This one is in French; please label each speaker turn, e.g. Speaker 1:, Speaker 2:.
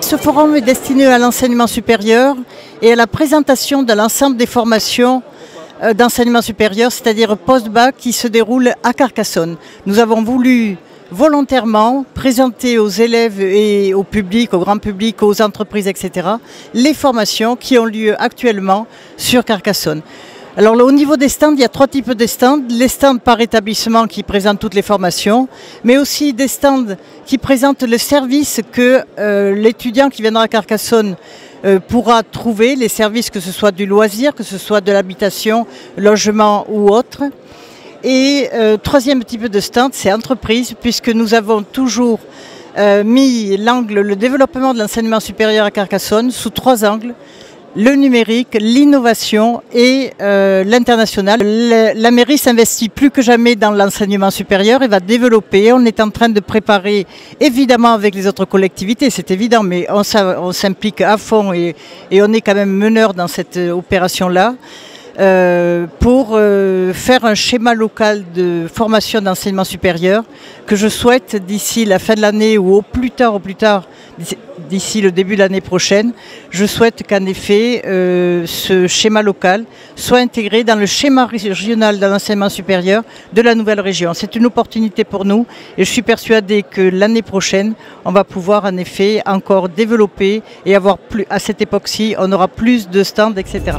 Speaker 1: Ce forum est destiné à l'enseignement supérieur et à la présentation de l'ensemble des formations euh, d'enseignement supérieur, c'est-à-dire post-bac qui se déroulent à Carcassonne. Nous avons voulu volontairement présenter aux élèves et au public, au grand public, aux entreprises, etc., les formations qui ont lieu actuellement sur Carcassonne. Alors au niveau des stands, il y a trois types de stands. Les stands par établissement qui présentent toutes les formations, mais aussi des stands qui présentent le service que euh, l'étudiant qui viendra à Carcassonne euh, pourra trouver, les services que ce soit du loisir, que ce soit de l'habitation, logement ou autre. Et euh, troisième type de stand, c'est entreprise, puisque nous avons toujours mis l'angle, le développement de l'enseignement supérieur à Carcassonne sous trois angles le numérique, l'innovation et euh, l'international. La mairie s'investit plus que jamais dans l'enseignement supérieur et va développer. On est en train de préparer, évidemment avec les autres collectivités, c'est évident, mais on s'implique à fond et, et on est quand même meneur dans cette opération-là. Euh, pour euh, faire un schéma local de formation d'enseignement supérieur que je souhaite d'ici la fin de l'année ou au plus tard, au plus tard, d'ici le début de l'année prochaine, je souhaite qu'en effet euh, ce schéma local soit intégré dans le schéma régional de l'enseignement supérieur de la nouvelle région. C'est une opportunité pour nous et je suis persuadée que l'année prochaine, on va pouvoir en effet encore développer et avoir plus, à cette époque-ci, on aura plus de stands, etc.